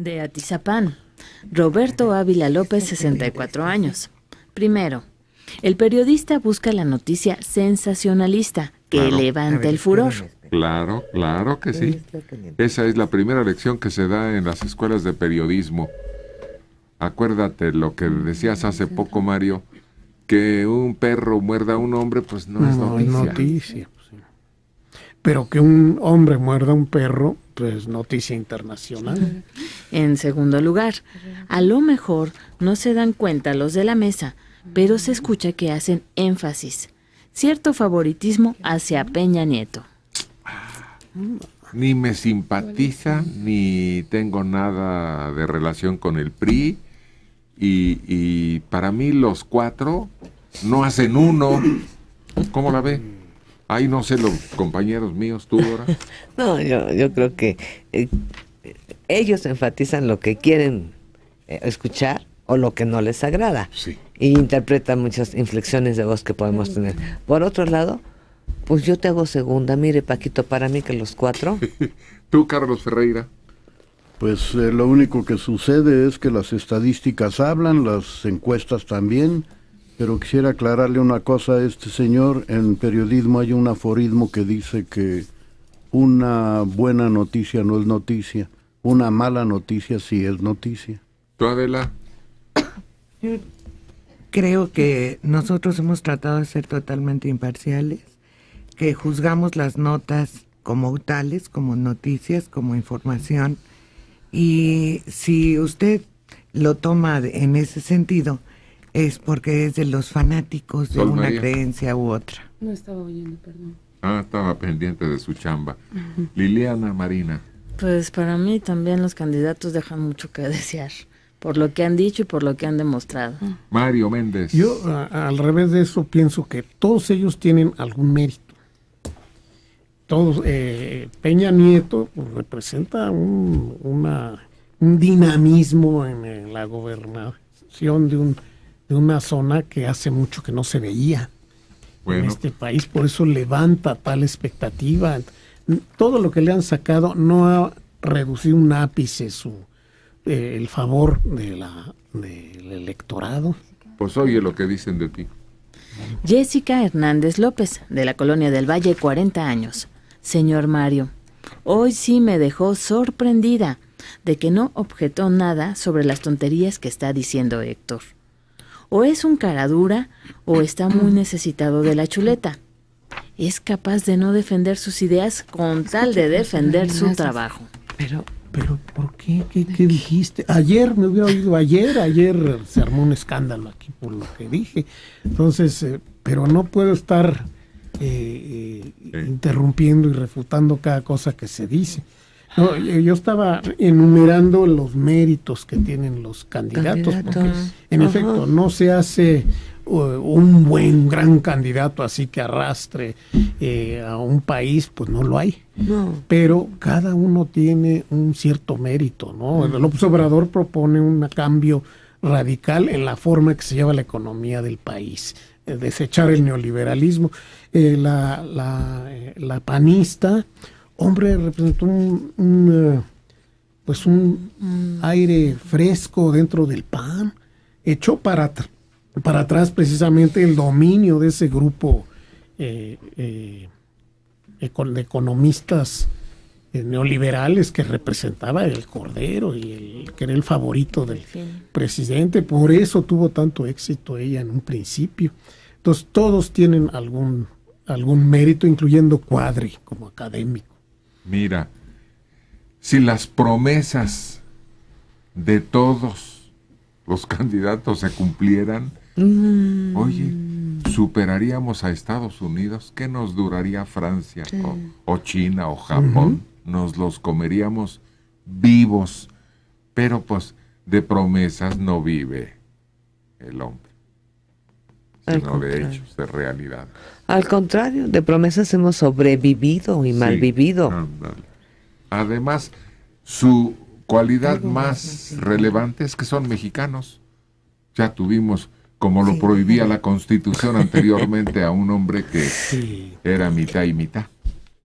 De Atizapán, Roberto Ávila López, 64 años. Primero, el periodista busca la noticia sensacionalista que Claro. levanta el furor. Claro, claro que sí. Esa es la primera lección que se da en las escuelas de periodismo. Acuérdate lo que decías hace poco, Mario, que un perro muerda a un hombre, pues no, es No, es noticia. noticia. Pero que un hombre muerda a un perro, pues noticia internacional. En segundo lugar, a lo mejor no se dan cuenta los de la mesa, pero se escucha que hacen énfasis. Cierto favoritismo hacia Peña Nieto. Ni me simpatiza, ni tengo nada de relación con el PRI. Y, y para mí los cuatro no hacen uno. ¿Cómo la ve? Ay, no sé, los compañeros míos, tú ahora. No, yo, yo creo que eh, ellos enfatizan lo que quieren eh, escuchar o lo que no les agrada. Sí. Y interpretan muchas inflexiones de voz que podemos tener. Por otro lado, pues yo te hago segunda. Mire, Paquito, para mí que los cuatro. Tú, Carlos Ferreira. Pues eh, lo único que sucede es que las estadísticas hablan, las encuestas también, pero quisiera aclararle una cosa a este señor. En periodismo hay un aforismo que dice que una buena noticia no es noticia, una mala noticia sí es noticia. ¿Tú, Adela? Yo creo que nosotros hemos tratado de ser totalmente imparciales, que juzgamos las notas como tales, como noticias, como información, y si usted lo toma en ese sentido, es porque es de los fanáticos de una María. creencia u otra. No estaba oyendo, perdón. Ah, estaba pendiente de su chamba. Liliana Marina. Pues para mí también los candidatos dejan mucho que desear, por lo que han dicho y por lo que han demostrado. Mario Méndez. Yo, a- al revés de eso, pienso que todos ellos tienen algún mérito. Todos, eh, Peña Nieto pues, representa un, una- un dinamismo en, eh, la gobernación de, un, de una zona que hace mucho que no se veía en Bueno, este país, por eso levanta tal expectativa. Todo lo que le han sacado no ha reducido un ápice su eh, el favor de la, del electorado. pues oye lo que dicen de ti. Jessica Hernández López, de la Colonia del Valle, 40 años. Señor Mario, hoy sí me dejó sorprendida de que no objetó nada sobre las tonterías que está diciendo Héctor. O es un cara dura o está muy necesitado de la chuleta. Es capaz de no defender sus ideas con tal de defender su trabajo. Pero Pero, ¿por qué? ¿Qué, qué dijiste? Ayer me hubiera oído, ayer, ayer se armó un escándalo aquí por lo que dije. Entonces, eh, pero no puedo estar eh, eh, interrumpiendo y refutando cada cosa que se dice. No, yo estaba enumerando los méritos que tienen los candidatos, porque en Ajá. efecto no se hace uh, un buen, gran candidato así que arrastre eh, a un país, pues no lo hay no. pero cada uno tiene un cierto mérito, ¿no? El López Obrador propone un cambio radical en la forma que se lleva la economía del país, eh, desechar el neoliberalismo. Eh, la, la, eh, la panista, hombre, representó un, un, eh, pues un aire fresco dentro del PAN, echó para, para atrás precisamente el dominio de ese grupo eh, eh, de economistas eh, neoliberales que representaba el Cordero y el que era el favorito del presidente. Por eso tuvo tanto éxito ella en un principio. Entonces todos tienen algún, algún mérito, incluyendo Cuadri como académico. Mira, si las promesas de todos los candidatos se cumplieran, Mm, oye, superaríamos a Estados Unidos. ¿Qué nos duraría Francia o, o China o Japón? Nos los comeríamos vivos. Pero pues de promesas no vive el hombre, Al de contrario. hechos, de realidad. Al contrario, de promesas hemos sobrevivido y Sí, malvivido. Además, su cualidad más relevante es que son mexicanos. Ya tuvimos, como lo prohibía la constitución anteriormente, a un hombre que Sí. era mitad y mitad.